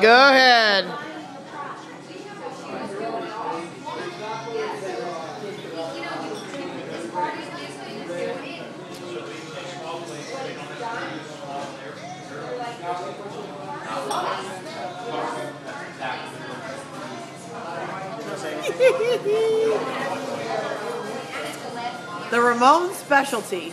Go ahead. the Ramon specialty.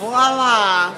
Voila!